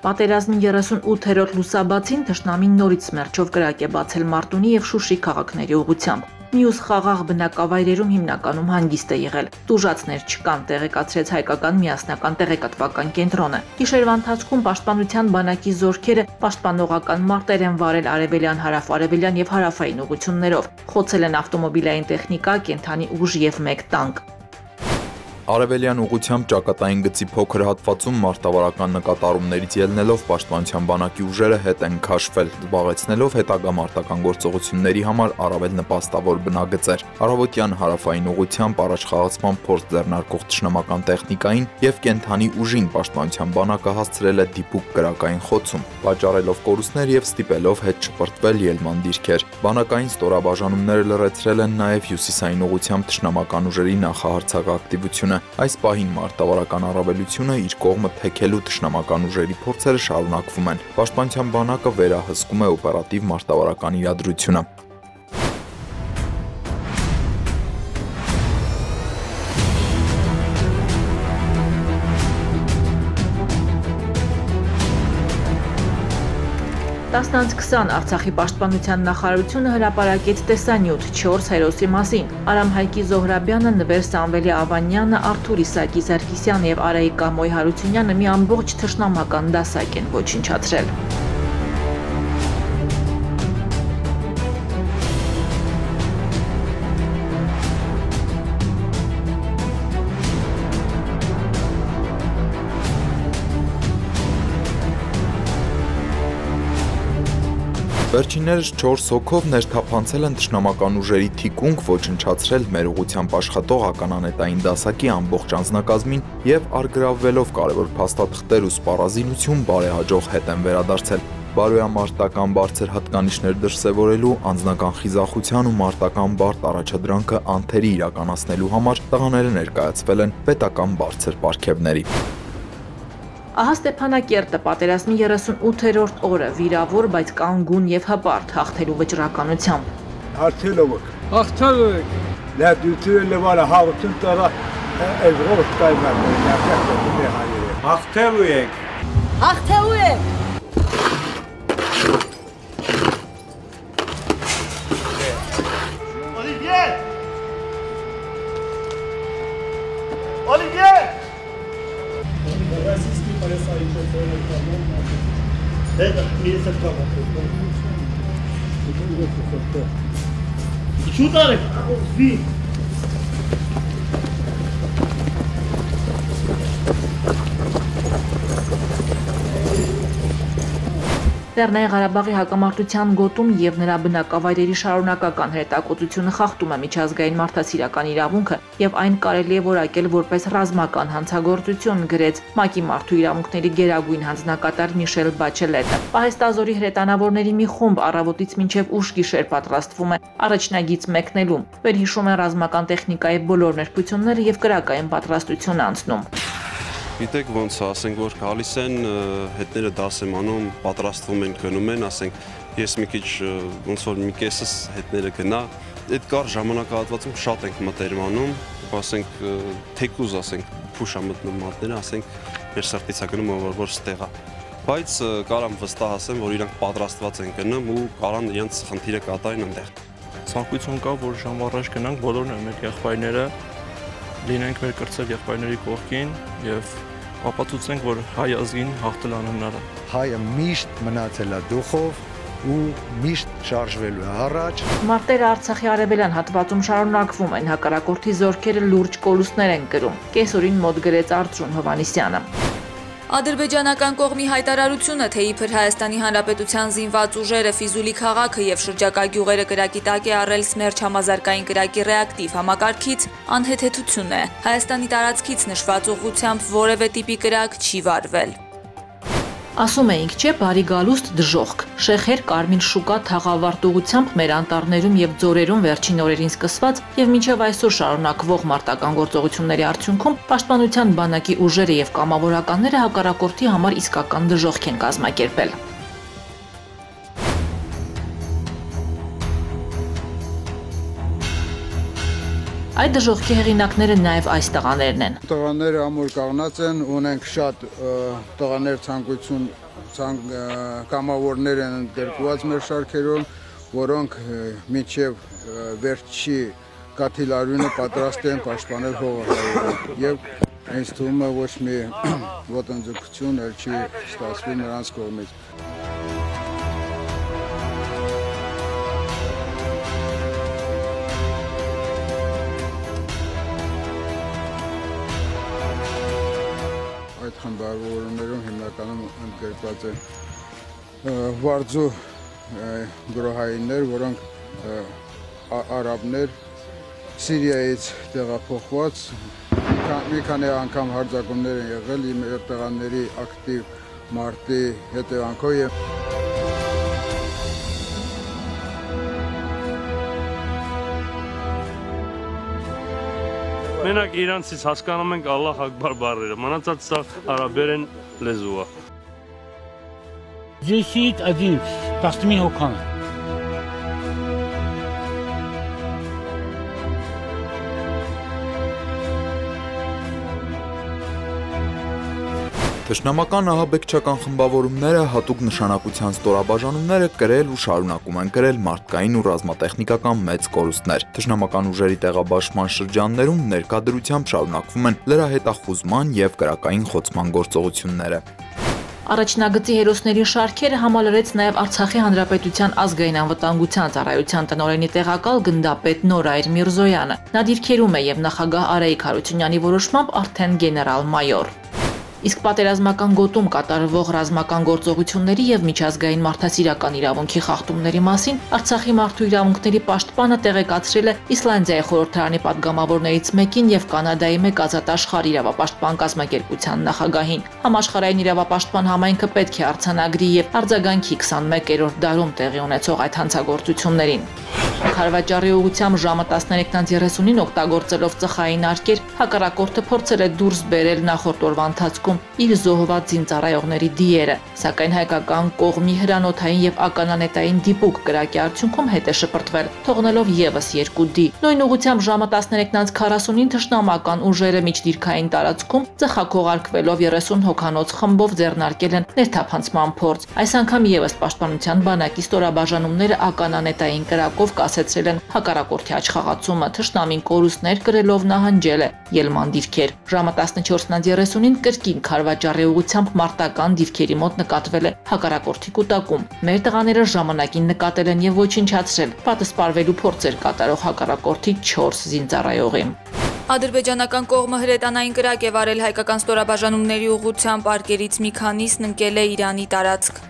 Պատերազմի 38-րդ լուսաբացին թշնամին նորից սմերչով կրակ է բացել Մարտունի եւ Շուշի քաղաքների ուղությամբ։ Մյուս խաղաղ բնակավայրերում հիմնականում հանգիստ է եղել։ Տուժածներ չկան, տեղեկացրեց հայկական միասնական տեղեկատվական կենտրոնը։ Գիշերվա ընթացքում պաշտպանության բանակի զորքերը պաշտպանողական մարտեր են վարել արևելյան, հարավ-արևելյան եւ հարավային ուղություններով։ Խոցել են ավտոմոբիլային տեխնիկա, կենթանի ուժ եւ մեկ տանկ։ Արևելյան ուղությամբ ճակատային գծի փոքր հատվածում մարտավարական նկատառումներից ելնելով պաշտպանության բանակի ուժերը հետ են քաշվել, զբաղեցնելով հետագա մարտական գործողությունների համար առավել նպաստավոր բնագծեր։ Արավոտյան հարավային ուղությամբ առաջխաղացման փորձ ձեռնարկող ճշնամական տեխնիկային եւ կենթանի ուժին պաշտպանության բանակը հասցրել է դիպուկ կրակային խոցում, վաճառելով կորուստներ եւ ստիպելով հետ չպրտվել ելման դիրքեր։ Բանակային ստորաբաժանումները լրացրել են նաեւ հյուսիսային ուղությամբ ճշնամական ուժերի նախահարցակ ակտիվությունը Այս պահին մարտավարական առավելությունը իր կողմը թեքելու ճշնամական ուժերի փորձերը շարունակվում են։ Պաշտպանության բանակը վերահսկում է օպերատիվ մարտավարական իրադրությունը։ Տասնանց 20 Արցախի պաշտպանության նախարարությունը հրապարակեց տեսանյութ 4 հերոսի մասին։ Արամ Հայկի Զոհրաբյանը, Նվեր Սամվելի Ավանյանը, Արթուր Իսակի Սարգսյանը եւ Արայիկ Կամոյ Հարությունյանը մի ամբողջ թշնամական դասակ են ոչնչացրել։ Վերջիններս 4 հոգով ներթափանցել են ճշնամական ուժերի թիկունք ոչնչացրել մեր ուղությամբ աշխատող ականանետային դասակի ամբողջ անձնակազմին եւ արգրավվելով կարևոր փաստաթղթեր ու սպառազինություն բարեհաջող հետ են վերադարձել։ Բարոյամարտական բարձր հատկանիշներ դրսևորելու անձնական խիզախության ու մարտական բարդ առաջադրանքը անթերի իրականացնելու համար տղաները ներկայացվել են պետական բարձր պարգևների։ Ահա Ստեփանակերտը պատերազմի 38-րդ օրը վիրավոր, բայց կանգուն եւ հպարտ հաղթելու վճռականությամբ։ Հաղթելով եք։ Հաղթելու եք։ Նա դուտու լեվալը հաղթուն տարա Եվրոպ կայման։ Հաղթելու եք։ Հաղթելու եք։ Это милиция кама. Чутарик, ви. Լեռնային Ղարաբաղի հակամարտության գոտում եւ նրա բնակավայրերի շարունակական հրետակոծությունը խախտում է միջազգային մարդասիրական իրավունքը եւ այն կարելի է որակել որպես ռազմական հանցագործություն, գրեց ՄԱԿ-ի մարդու իրավունքների գերագույն հանձնակատար Միշել Բաչելետը։ Պահեստազորի հրետանավորների մի խումբ առավոտից մինչև ուշ գիշեր պատրաստվում է առաջնագից մեկնելու։ Վերհիշում են ռազմական տեխնիկայի բոլոր ներկայությունները եւ կրակային պատրաստություն անցնում։ Գիտեք ոնց ասենք որ գալիս են հետները դաս եմ անում, պատրաստվում են գնում են, ասենք ես մի քիչ ոնց որ մի կեսս հետները գնա, այդ կար ժամանակահատվածում շատ ենք մտերում անում, ասենք թեկուզ, ասենք փուշա մտնում մատները, ասենք մեր սրտից է գնում որ որ ստեղա բայց կարամ վստահ ասեմ, որ իրանք պատրաստված են գնում ու կարան իրենց խնդիրը կատարեն այնտեղ։ Ցանկություն կա, որ ժամ առաջ գնանք բոլորն մեր եղբայրները լինենք մեր կրծել եղբայրների կողքին եւ ապացուցենք, որ հայ ազգին հաղթել անհնար է։ Հայը միշտ մնացել է դուխով ու միշտ շարժվելու է առաջ։ Մարտերը Արցախի արևելյան հատվածում շարունակվում են, հակառակորդի զորքերը լուրջ կորուստներ են կրում։ Կեսօրին մոտ գրեց Արծրուն Հովանիսյանը։ Ադրբեջանական կողմի հայտարարությունը, թե իբր Հայաստանի Հանրապետության զինված ուժերը Ֆիզուլի քաղաքը եւ շրջակա գյուղերը կրակի տակ է առել Սմերջ համազարգային կրակի ռեակտիվ համակարգից, անհեթեթություն է։ Հայաստանի տարածքից նշված ուղությամբ որևէ տիպի կրակ չի վարվել։ Ասում էինք, չէ, բարի գալուստ դժողք։ Շեխեր Կարմիր շուկա թաղավարտուղությամբ մեր անտառներում եւ ձորերում վերջին օրերին սկսված եւ մինչեւ այսօր շարունակվող մարտական գործողությունների արդյունքում պաշտպանության բանակի ուժերը եւ կամավորականները հակառակորդի համար իսկական դժողք են կազմակերպել։ Այդ դժողքի հեղինակները նաև այս տղաներն են։ Տղաները ամուր կաղնած են, ունենք շատ տղաներ ցանկություն ցանկ կամավորներ են դերկված մեր շարքերում, որոնք միջև վերջի կաթիլարյունը պատրաստ են պաշտպանել հողը եւ ինձ թվում է ոչ մի ոտնձգություն էլ չի ստացվի նրանց կողմից։ խմբավորումներում հիմնականում ընդգրկված են վարձու գրոհայիններ, որոնք արաբներ Սիրիայից տեղափոխված մի քանի անգամ հարձակումներ են եղել իմ տղաների ակտիվ մարտի հետևանքով եւ Մենակ իրանցից հասկանում ենք Ալլահ Ակբար բառերը, մնացած սա արաբերեն լեզու է։ Здесь один, Тастмин Окан. Թշնամական ահաբեկչական խմբավորումները հատուկ նշանակության ստորաբաժանումները կրել ու շարունակում են կրել մարդկային ու ռազմատեխնիկական մեծ կորուստներ։ Թշնամական ուժերի տեղաբաշխման շրջաններում ներկայդրությամբ շարունակվում են լրահետախուզման եւ կրակային խոցման գործողությունները։ Առաջնագծի հերոսների շարքերը համալրեց նաև Արցախի Հանրապետության ազգային անվտանգության ծառայության տնօրենի տեղակալ գնդապետ Նորայր Միրզոյանը։ Նա դիրքերում է եւ նախագահ Արայիկ Հարությունյանի որոշմամբ արդեն գեներալ-մայոր իսկ պատերազմական գոտում կատարվող ռազմական գործողությունների եւ միջազգային մարդասիրական իրավունքի խախտումների մասին Արցախի մարդու իրավունքների պաշտպանը տեղեկացրել է Իսլանդիայի խորհրդարանի падգամավորներից մեկին եւ Կանադայի մեկ ազատ աշխարհ իրավապաշտպան կազմակերպության նախագահին։ Համաշխարհային իրավապաշտպան համայնքը պետք է արցանագրի եւ արձագանքի 21-րդ դարում տեղի ունեցող այդ հանցագործություններին։ Խարվաճարի ուղությամբ ժամը 13:30-ին օգտագործելով ծխային արկեր հակառակորդը փորձել է դուրս բերել նախորդ օրվա ընթացքում իր զոհված զինծառայողների դիերը, սակայն հայկական կողմի հրանոթային եւ ականանետային դիպուկ կրակի արդյունքում հետ է շպրտվել, թողնելով եւս երկու դի։ Նույն ուղությամբ ժամը 13:40-ին թշնամական ուժերը միջդիրքային տարածքում ծխակողարկվելով 30 հոկանոց խմբով ձեռնարկել են ներթափանցման փորձ։ Այս անգամ եւս պաշտպանության բանակի ստորաբաժանումները ականանետային կրակով կասեցրել են հակառակորդի աչխաղացումը, թշնամին կորուստներ կրելով նահանջել է ելման դիրքեր։ Ժամը 14:30-ին կրկին Խարվաճարի ուղությամբ մարտական դիրքերի մոտ նկատվել է հակառակորդի կൂട്ടակում։ Մեր տղաները ժամանակին նկատել են եւ ոչնչացրել պատասպարվելու փորձեր կատարող հակառակորդի 4 զինծառայողի։ Ադրբեջանական կողմը հրետանային կրակ է վարել հայկական ստորաբաժանումների ուղությամբ արկերից մի քանիսն ընկել է Իրանի տարածք։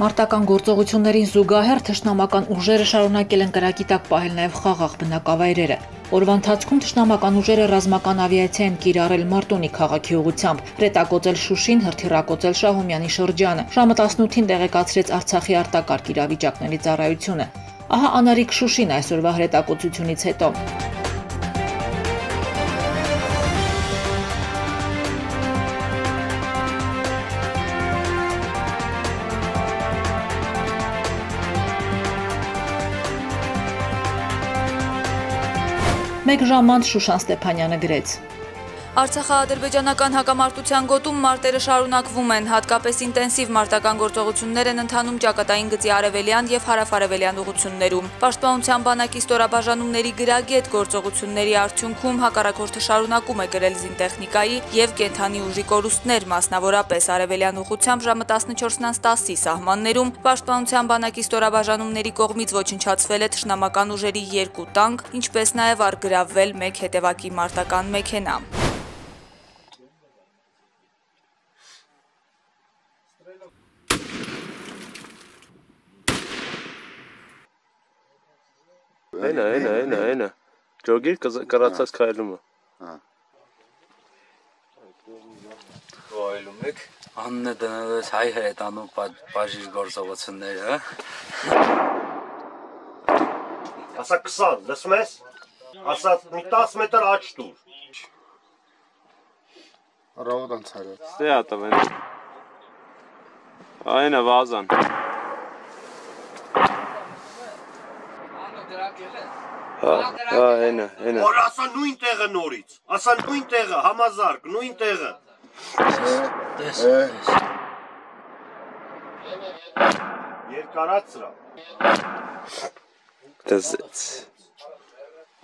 Մարտական գործողություններին զուգահեռ թշնամական ուժերը շարունակել են կրակի տակ պահել նաև խաղաղ բնակավայրերը։ Օրվա ընթացքում թշնամական ուժերը ռազմական ավիացիա են կիրառել Մարտունի քաղաքի ուղությամբ, հրետակոծել Շուշին, հրթիռակոծել Շահումյանի շրջանը։ Ժամը 18-ին տեղեկացրեց Արցախի արտակարգ իրավիճակների ծառայությունը։ Ահա անարիք Շուշին այսօրվա հրետակոծությունից հետո։ Մեկ ժամ անց Շուշան Ստեփանյանը գրեց. Արցախա-ադրբեջանական հակամարտության գոտում մարտերը շարունակվում են, հատկապես ինտենսիվ մարտական գործողություններ են ընթանում ճակատային գծի արևելյան եւ հարավարևելյան ուղություններում։ Պաշտպանության բանակի ստորաբաժանումների գրագետ գործողությունների արդյունքում հակառակորդը շարունակում է գրել զինտեխնիկայի եւ կենթանի ուժի կորուստներ, մասնավորապես արևելյան ուղությամբ ժամը 14:10-ի սահմաններում պաշտպանության բանակի ստորաբաժանումների կողմից ոչնչացվել է թշնամական ուժերի երկու տանկ, ինչպես նաեւ արգրավվել մեկ հետևակի մարտական մեքենա։ Այնա, այնա, այնա, այնա։ Ջոգիր կրացած քայլումը։ Հա։ Ոայլում եք։ Աննը դնելս հայ հետանում բաժիր գործողությունները, Ասա 20, լսում ես։ Ասա մի 10 մետր աճ տուր։ Ռավոտ անցարը։ Ստե ատավեն։ Այնա վազան։ Հա, հա, հենա, հենա։ Որ ասա նույն տեղը նորից։ Ասա նույն տեղը, համազարգ, նույն տեղը։ Տես։ Երկարած սրա։ Դզեց։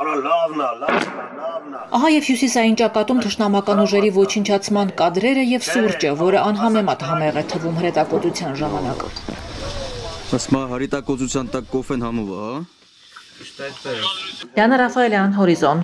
Արա լավնա, լավնա, լավնա։ Ահա եւ հյուսիսային ճակատում թշնամական ուժերի ոչնչացման կադրերը եւ սուրճը, որը անհամեմատ համեղ է թվում հրետակոծության ժամանակ։ Ասма հարիտակոծության տակ կոֆեն համով է, հա։ Yana Rafaelian Horizon.